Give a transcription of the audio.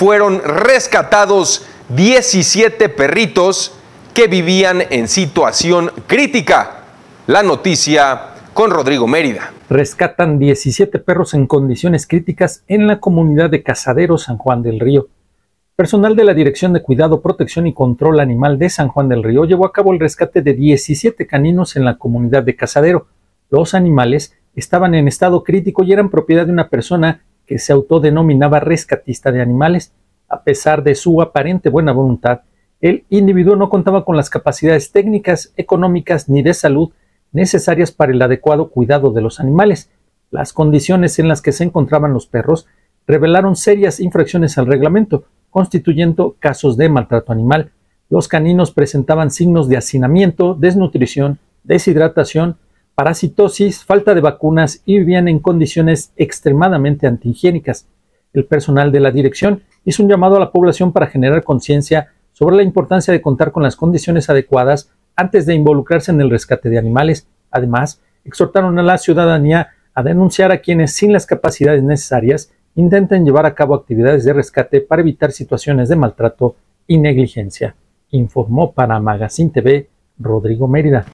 fueron rescatados 17 perritos que vivían en situación crítica. La noticia con Rodrigo Mérida. Rescatan 17 perros en condiciones críticas en la comunidad de Casadero, San Juan del Río. Personal de la Dirección de Cuidado, Protección y Control Animal de San Juan del Río llevó a cabo el rescate de 17 caninos en la comunidad de Casadero. Los animales estaban en estado crítico y eran propiedad de una persona que se autodenominaba rescatista de animales. A pesar de su aparente buena voluntad, el individuo no contaba con las capacidades técnicas, económicas ni de salud necesarias para el adecuado cuidado de los animales. Las condiciones en las que se encontraban los perros revelaron serias infracciones al reglamento, constituyendo casos de maltrato animal. Los caninos presentaban signos de hacinamiento, desnutrición, deshidratación, parasitosis, falta de vacunas y vivían en condiciones extremadamente antihigiénicas. El personal de la dirección hizo un llamado a la población para generar conciencia sobre la importancia de contar con las condiciones adecuadas antes de involucrarse en el rescate de animales. Además, exhortaron a la ciudadanía a denunciar a quienes sin las capacidades necesarias intenten llevar a cabo actividades de rescate para evitar situaciones de maltrato y negligencia, informó para Magazine TV Rodrigo Mérida.